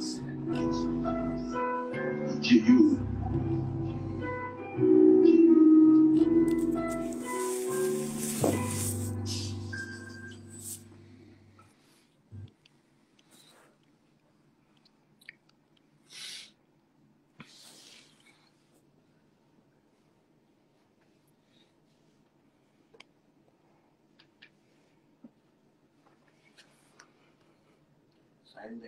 To You. I'm